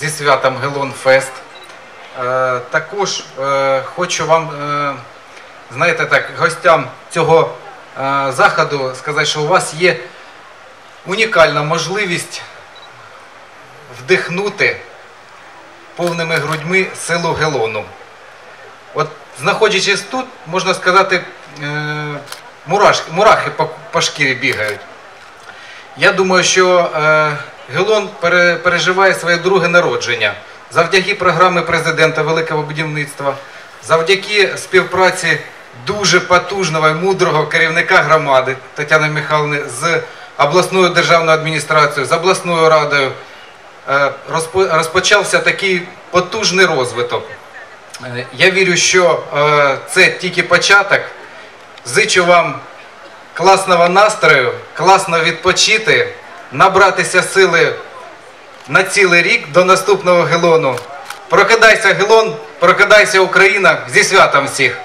зі святом Гелон Фест. Е, Також е, хочу вам, е, знаєте так, гостям цього заходу сказати, що у вас є унікальна можливість вдихнути повними грудьми силу Гелону. От знаходячись тут, можна сказати, мурашки, мурахи по, по шкірі бігають. Я думаю, що Гелон пере, переживає своє друге народження завдяки програми президента Великого будівництва, завдяки співпраці дуже потужного і мудрого керівника громади Тетяни Михайловни з обласною державною адміністрацією, з обласною радою. е, розпочався такий потужний розвиток. Е, Я вірю, що е, це тільки початок. Зичу вам класного настрою, класно відпочити, набратися сили на цілий рік до наступного гелону. Прокидайся, гелон, прокидайся Україна зі святом всіх!